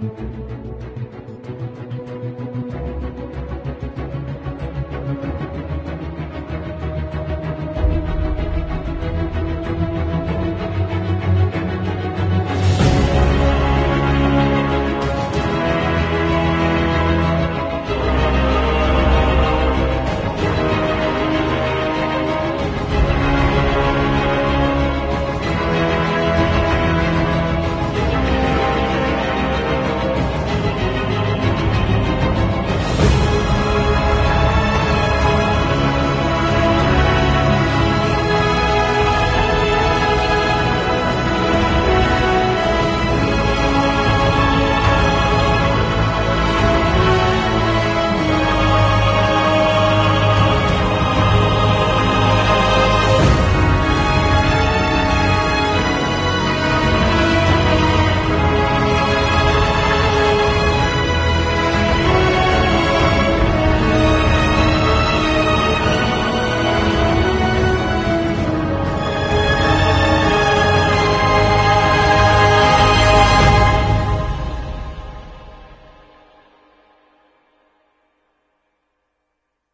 Thank you.